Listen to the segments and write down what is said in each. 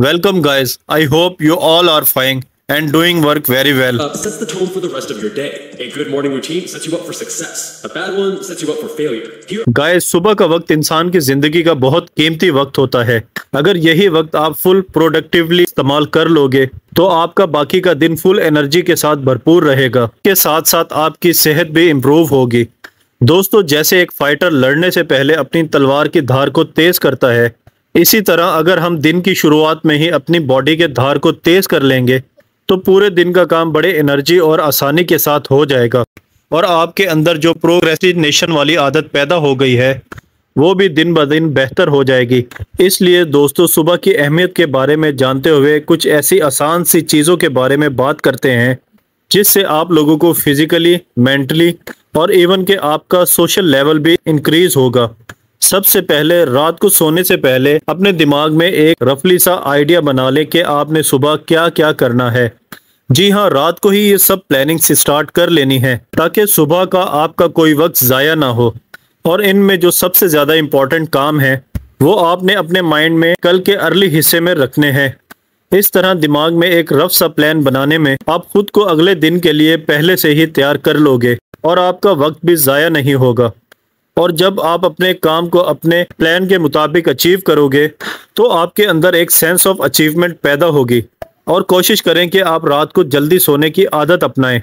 Welcome guys. I hope you all are fine and doing work very well. uh, sets the tone for the rest of your day. A good morning routine sets you up for success. A bad one sets you up for failure. Here اسی طرح اگر ہم دن کی شروعات میں ہی اپنی body کے دھار کو تیز کر لیں گے، تو پورے دن کا کام بڑے انرجی اور آسانی کے ساتھ ہو جائے گا۔ اور آپ کے اندر جو پروگریسٹینیشن والی عادت پیدا ہو گئی ہے، وہ بھی دن بدن بہتر ہو جائے گی۔ اس لیے دوستو، صبح کی اہمیت کے بارے میں جانتے ہوئے کچھ ایسی آسان سی چیزوں کے بارے میں بات کرتے ہیں، جس سے آپ لوگوں کو فزیکلی مینٹلی اور ایون کہ آپ کا سوشل لیول بھی انکریز ہوگا۔ سب سے پہلے، رات کو سونے سے پہلے اپنے دماغ میں ایک رفلی سا آئیڈیا بنا لیں کہ آپ نے صبح کیا کیا کرنا ہے۔ جی ہاں رات کو ہی یہ سب پلاننگ سے سٹارٹ کر لینی ہے تاکہ صبح کا آپ کا کوئی وقت ضائع نہ ہو۔ اور ان میں جو سب سے زیادہ امپورٹنٹ کام ہے، وہ آپ نے اپنے مائنڈ میں کل کے ارلی حصے میں رکھنے ہیں۔ اس طرح دماغ میں ایک رف سا پلان بنانے میں آپ خود کو اگلے دن کے لیے پہلے سے ہی تیار کر لوگے اور آپ کا وقت بھی ضائع نہیں ہوگا۔ اور جب آپ اپنے کام کو اپنے پلان کے مطابق اچیو کرو گے، تو آپ کے اندر ایک سینس آف اچیومنٹ پیدا ہوگی۔ اور کوشش کریں کہ آپ رات کو جلدی سونے کی عادت اپنائیں۔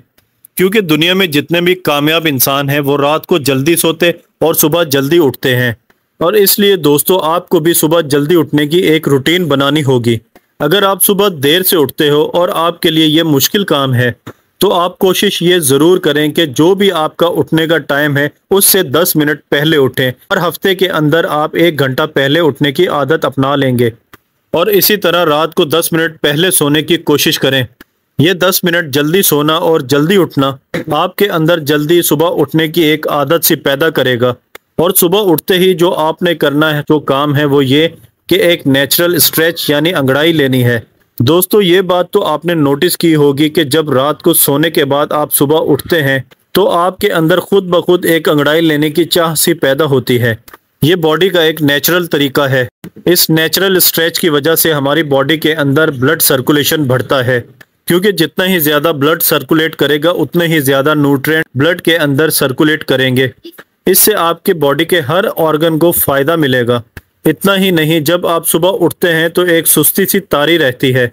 کیونکہ دنیا میں جتنے بھی کامیاب انسان ہیں، وہ رات کو جلدی سوتے اور صبح جلدی اٹھتے ہیں۔ اور اس لیے دوستو، آپ کو بھی صبح جلدی اٹھنے کی ایک روٹین بنانی ہوگی۔ اگر آپ صبح دیر سے اٹھتے ہو اور آپ کے لیے یہ مشکل کام ہے تو آپ کوشش یہ ضرور کریں کہ جو بھی آپ کا اٹھنے کا ٹائم ہے، اس سے دس منٹ پہلے اٹھیں اور ہفتے کے اندر آپ ایک گھنٹہ پہلے اٹھنے کی عادت اپنا لیں گے۔ اور اسی طرح رات کو دس منٹ پہلے سونے کی کوشش کریں۔ یہ دس منٹ جلدی سونا اور جلدی اٹھنا آپ کے اندر جلدی صبح اٹھنے کی ایک عادت سی پیدا کرے گا۔ اور صبح اٹھتے ہی جو آپ نے کرنا ہے، جو کام ہے، وہ یہ کہ ایک نیچرل اسٹریچ یعنی انگڑائی لینی ہے۔ دوستو، یہ بات تو آپ نے نوٹس کی ہوگی کہ جب رات کو سونے کے بعد آپ صبح اٹھتے ہیں تو آپ کے اندر خود بخود ایک انگڑائی لینے کی چاہ سی پیدا ہوتی ہے۔ یہ باڈی کا ایک نیچرل طریقہ ہے۔ اس نیچرل اسٹریچ کی وجہ سے ہماری باڈی کے اندر بلڈ سرکولیشن بڑھتا ہے۔ کیونکہ جتنا ہی زیادہ بلڈ سرکولیٹ کرے گا اتنے ہی زیادہ نیوٹرینٹ بلڈ کے اندر سرکولیٹ کریں گے۔ اس سے آپ کے باڈی کے ہر آرگن کو فائدہ ملے گا۔ اتنا ہی نہیں، جب آپ صبح اٹھتے ہیں تو ایک سستی سی تاری رہتی ہے۔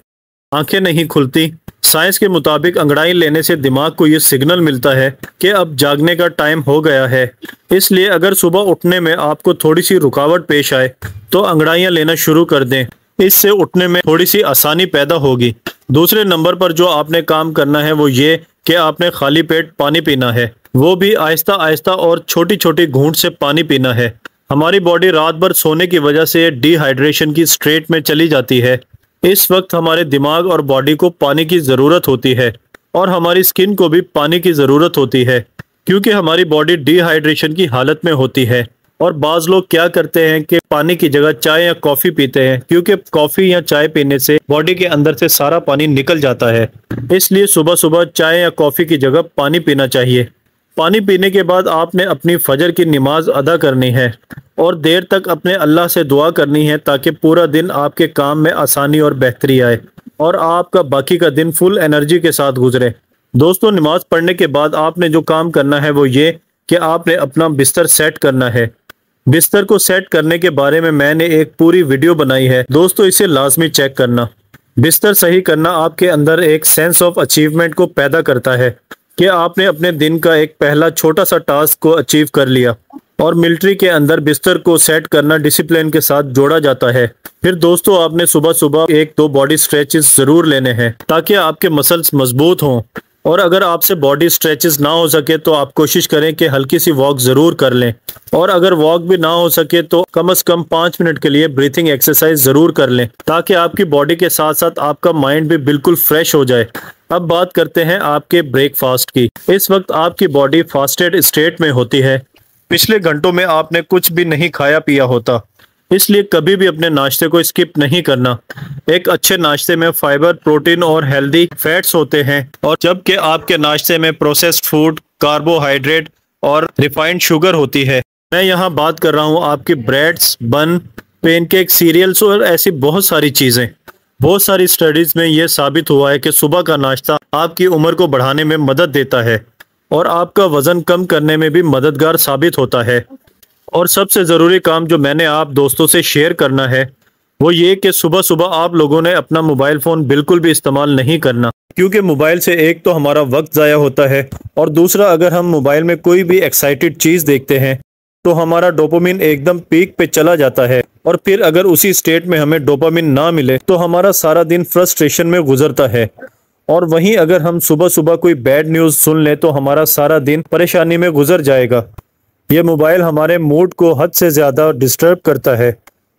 آنکھیں نہیں کھلتی۔ سائنس کے مطابق انگڑائی لینے سے دماغ کو یہ سگنل ملتا ہے کہ اب جاگنے کا ٹائم ہو گیا ہے۔ اس لیے اگر صبح اٹھنے میں آپ کو تھوڑی سی رکاوٹ پیش آئے تو انگڑائیاں لینا شروع کر دیں۔ اس سے اٹھنے میں تھوڑی سی آسانی پیدا ہوگی۔ دوسرے نمبر پر جو آپ نے کام کرنا ہے وہ یہ کہ آپ نے خالی پیٹ پانی پینا ہے۔ وہ بھی آہستہ آہستہ اور چھوٹی چھوٹی گھونٹ سے پانی پینا ہے۔ ہماری باڈی رات بھر سونے کی وجہ سے ڈی ہائیڈریشن کی سٹریٹ میں چلی جاتی ہے۔ اس وقت ہمارے دماغ اور باڈی کو پانی کی ضرورت ہوتی ہے اور ہماری سکن کو بھی پانی کی ضرورت ہوتی ہے، کیونکہ ہماری باڈی ڈی ہائیڈریشن کی حالت میں ہوتی ہے۔ اور بعض لوگ کیا کرتے ہیں کہ پانی کی جگہ چائے یا کافی پیتے ہیں، کیونکہ کافی یا چائے پینے سے باڈی کے اندر سے سارا پانی نکل جاتا ہے۔ اس لیے صبح صبح چائے یا کافی کی جگہ پانی پینا چاہیے۔ پانی پینے کے بعد آپ نے اپنی فجر کی نماز ادا کرنی ہے اور دیر تک اپنے اللہ سے دعا کرنی ہے تاکہ پورا دن آپ کے کام میں آسانی اور بہتری آئے اور آپ کا باقی کا دن فل انرجی کے ساتھ گزرے۔ دوستو، نماز پڑھنے کے بعد آپ نے جو کام کرنا ہے وہ یہ کہ آپ نے اپنا بستر سیٹ کرنا ہے۔ بستر کو سیٹ کرنے کے بارے میں میں نے ایک پوری ویڈیو بنائی ہے۔ دوستو، اسے لازمی چیک کرنا۔ بستر صحیح کرنا آپ کے اندر ایک سینس آف اچیومنٹ کو پیدا کرتا ہے۔ کہ آپ نے اپنے دن کا ایک پہلا چھوٹا سا ٹاسک کو اچیو کر لیا اور ملٹری کے اندر بستر کو سیٹ کرنا ڈسپلین کے ساتھ جوڑا جاتا ہے۔ پھر دوستو، آپ نے صبح صبح ایک دو باڈی سٹریچز ضرور لینے ہیں تاکہ آپ کے مسلز مضبوط ہوں۔ اور اگر آپ سے باڈی سٹریچز نہ ہو سکے تو آپ کوشش کریں کہ ہلکی سی واک ضرور کر لیں۔ اور اگر واک بھی نہ ہو سکے تو کم از کم پانچ منٹ کے لیے بریتھنگ ایکسرسائز ضرور کر لیں تاکہ آپ کی باڈی کے ساتھ ساتھ آپ کا مائنڈ بھی بالکل فریش ہو جائے۔ اب بات کرتے ہیں آپ کے بریک فاسٹ کی۔ اس وقت آپ کی باڈی فاسٹیڈ اسٹیٹ میں ہوتی ہے۔ پچھلے گھنٹوں میں آپ نے کچھ بھی نہیں کھایا پیا ہوتا۔ اس لیے کبھی بھی اپنے ناشتے کو اسکپ نہیں کرنا۔ ایک اچھے ناشتے میں فائبر پروٹین اور ہیلدی فیٹس ہوتے ہیں۔ اور جبکہ آپ کے ناشتے میں پروسیسڈ فوڈ کاربوہائیڈریٹ اور ریفائنڈ شوگر ہوتی ہے۔ میں یہاں بات کر رہا ہوں آپ کی breads bun pancake cereals اور ایسی بہت ساری چیزیں۔ بہت ساری سٹڈیز میں یہ ثابت ہوا ہے کہ صبح کا ناشتہ آپ کی عمر کو بڑھانے میں مدد دیتا ہے اور آپ کا وزن کم کرنے میں بھی مددگار ثابت ہوتا ہے۔ اور سب سے ضروری کام جو میں نے آپ دوستوں سے شیئر کرنا ہے وہ یہ کہ صبح صبح آپ لوگوں نے اپنا موبائل فون بالکل بھی استعمال نہیں کرنا۔ کیونکہ موبائل سے ایک تو ہمارا وقت ضائع ہوتا ہے اور دوسرا اگر ہم موبائل میں کوئی بھی ایکسائٹڈ چیز دیکھتے ہیں تو ہمارا ڈوپامین ایک دم پیک پہ چلا جاتا ہے۔ اور پھر اگر اسی سٹیٹ میں ہمیں ڈوپامین نہ ملے تو ہمارا سارا دن فرسٹریشن میں گزرتا ہے۔ اور وہیں اگر ہم صبح صبح کوئی بیڈ نیوز سن لیں تو ہمارا سارا دن پریشانی میں گزر جائے گا۔ یہ موبائل ہمارے موڈ کو حد سے زیادہ ڈسٹرب کرتا ہے۔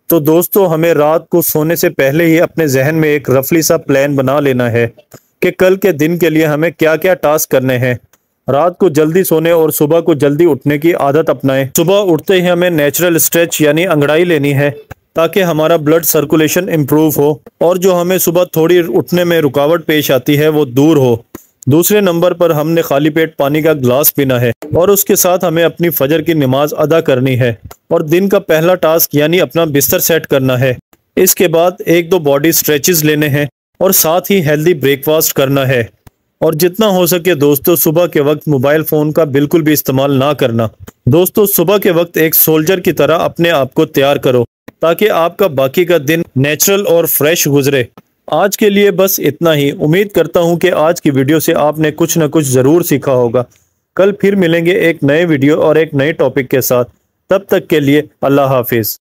تو دوستو، ہمیں رات کو سونے سے پہلے ہی اپنے ذہن میں ایک رفلی سا پلان بنا لینا ہے کہ کل کے دن کے لیے ہمیں کیا کیا ٹاسک کرنے ہیں۔ رات کو جلدی سونے اور صبح کو جلدی اٹھنے کی عادت اپنائیں۔ صبح اٹھتے ہی ہمیں نیچرل اسٹریچ یعنی انگڑائی لینی ہے تاکہ ہمارا بلڈ سرکولیشن امپروو ہو اور جو ہمیں صبح تھوڑی اٹھنے میں رکاوٹ پیش آتی ہے وہ دور ہو۔ دوسرے نمبر پر ہم نے خالی پیٹ پانی کا گلاس پینا ہے اور اس کے ساتھ ہمیں اپنی فجر کی نماز ادا کرنی ہے اور دن کا پہلا ٹاسک یعنی اپنا بستر سیٹ کرنا ہے۔ اس کے بعد ایک دو باڈی سٹریچز لینے ہیں اور ساتھ ہی ہیلدی بریک فاسٹ کرنا ہے۔ اور جتنا ہو سکے دوستو، صبح کے وقت موبائل فون کا بالکل بھی استعمال نہ کرنا۔ دوستو، صبح کے وقت ایک سولجر کی طرح اپنے آپ کو تیار کرو تاکہ آپ کا باقی کا دن نیچرل اور فریش گزرے۔ آج کے لیے بس اتنا ہی۔ امید کرتا ہوں کہ آج کی ویڈیو سے آپ نے کچھ نہ کچھ ضرور سیکھا ہوگا۔ کل پھر ملیں گے ایک نئے ویڈیو اور ایک نئے ٹاپک کے ساتھ۔ تب تک کے لیے اللہ حافظ۔